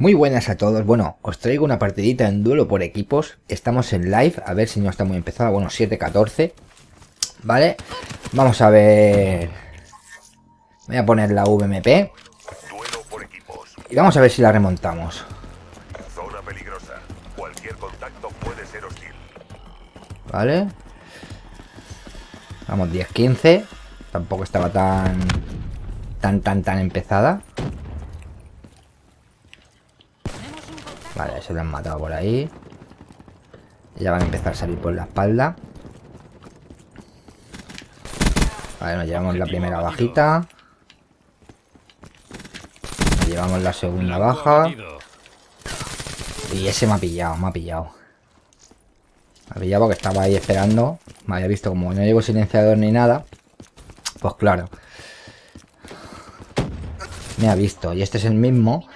Muy buenas a todos, bueno, os traigo una partidita en duelo por equipos, estamos en live, a ver si no está muy empezada, bueno, 7-14, ¿vale? Vamos a ver... Voy a poner la VMP Duelo por equipos. y vamos a ver si la remontamos. Zona peligrosa. Cualquier contacto puede ser hostil. ¿Vale? Vamos, 10-15. Tampoco estaba tan... Tan, tan, tan empezada. Vale, se lo han matado por ahí. Ya van a empezar a salir por la espalda. Vale, nos llevamos la primera bajita. Nos llevamos la segunda baja. Y ese me ha pillado, me ha pillado. Me ha pillado porque estaba ahí esperando. Me había visto como no llevo silenciador ni nada. Pues claro. Me ha visto. Y este es el mismo.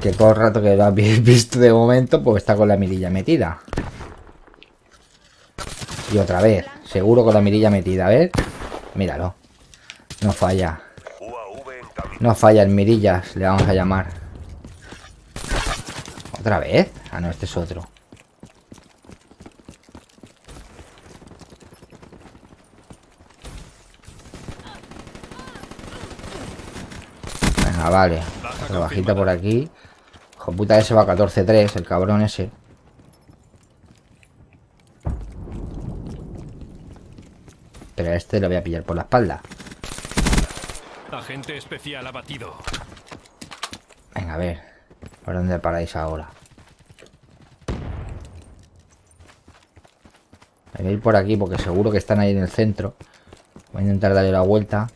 Que todo el rato que lo habéis visto de momento, pues está con la mirilla metida. Y otra vez. Seguro con la mirilla metida. A ver. Míralo. No falla. No falla en mirillas, le vamos a llamar. ¿Otra vez? Ah, no, este es otro. Venga, vale. Otra bajita por aquí. Hijo puta, ese va 14-3, el cabrón ese. Pero a este lo voy a pillar por la espalda. Agente especial abatido. Venga, a ver. ¿Por dónde paráis ahora? Voy a ir por aquí porque seguro que están ahí en el centro. Voy a intentar darle la vuelta.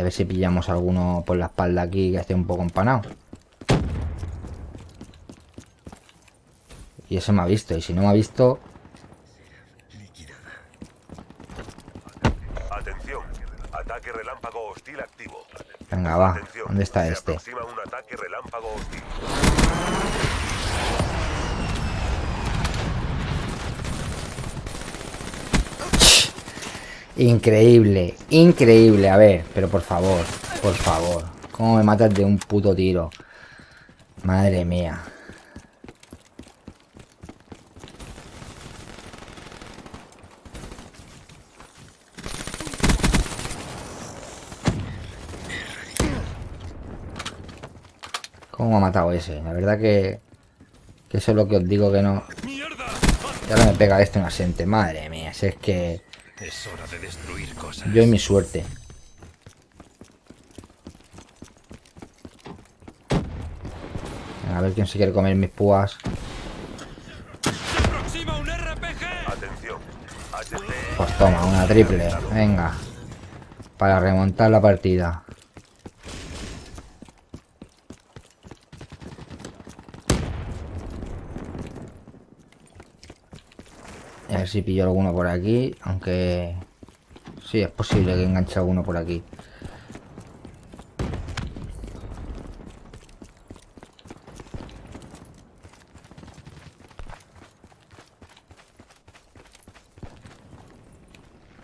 A ver si pillamos alguno por la espalda aquí que esté un poco empanado. Y ese me ha visto. Y si no me ha visto, Atención. Ataque relámpago hostil activo. venga, va. ¿Dónde está Se este? aproxima un ataque relámpago hostil. Increíble, increíble. A ver, pero por favor, por favor. ¿Cómo me matas de un puto tiro? Madre mía. ¿Cómo me ha matado ese? La verdad que... Que eso es lo que os digo que no... ¡Mierda! Y ahora me pega este un asiente. Madre mía, si es que... Es hora de destruir cosas. Yo y mi suerte. Venga, A ver quién se quiere comer mis púas. ¡Se aproxima un RPG! Atención. HC. Pues toma, una triple. Venga. Para remontar la partida. A ver si pillo alguno por aquí. Aunque... Sí, es posible que enganche alguno por aquí.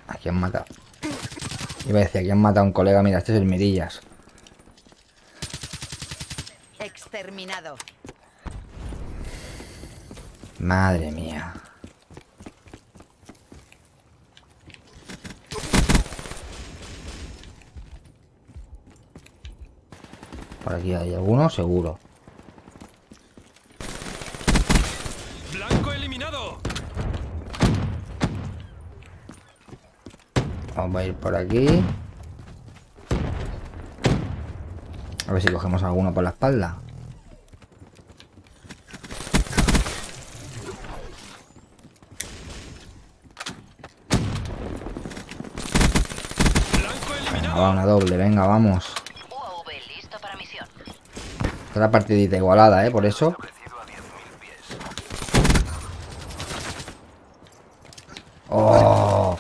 Aquí han matado. Iba a decir, aquí han matado a un colega. Mira, este es el Mirillas. Exterminado. Madre mía. Por aquí hay alguno, seguro. ¡Blanco eliminado! Vamos a ir por aquí. A ver si cogemos alguno por la espalda. ¡Blanco Venga, eliminado! va una doble, venga, vamos. Otra partidita igualada, ¿eh? Por eso. ¡Oh!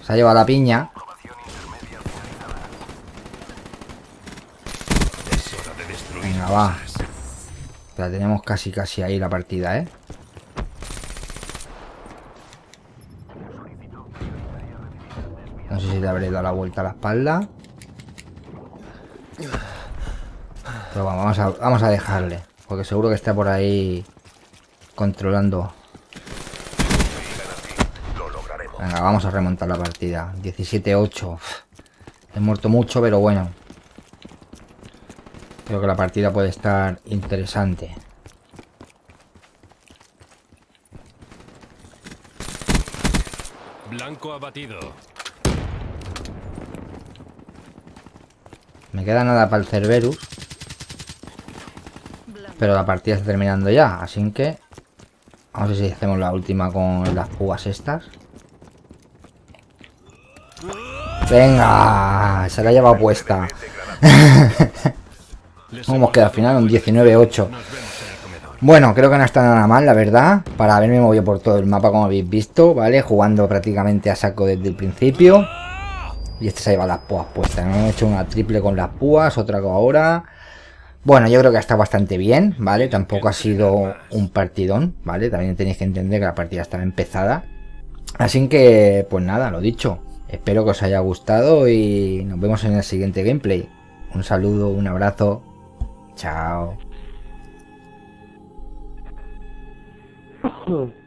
Se ha llevado la piña. Venga, va. La tenemos casi casi ahí la partida, ¿eh? No sé si le habré dado la vuelta a la espalda. Pero bueno, vamos a, vamos a dejarle. Porque seguro que está por ahí controlando. Venga, vamos a remontar la partida. 17-8. He muerto mucho, pero bueno. Creo que la partida puede estar interesante. Blanco abatido. Me queda nada para el Cerberus. Pero la partida está terminando ya, así que... Vamos a ver si hacemos la última con las púas estas. ¡Venga! Se la ha llevado puesta. Les ¿Cómo hemos quedado al final? Un 19-8. Nos vemos en el comedor. Bueno, creo que no está nada mal, la verdad. Para haberme movido por todo el mapa, como habéis visto, ¿vale? Jugando prácticamente a saco desde el principio. Y este se lleva las púas puestas. ¿no? He hecho una triple con las púas, otra con ahora. Bueno, yo creo que está bastante bien, ¿vale? Tampoco ha sido un partidón, ¿vale? También tenéis que entender que la partida estaba empezada. Así que, pues nada, lo dicho. Espero que os haya gustado y nos vemos en el siguiente gameplay. Un saludo, un abrazo. Chao.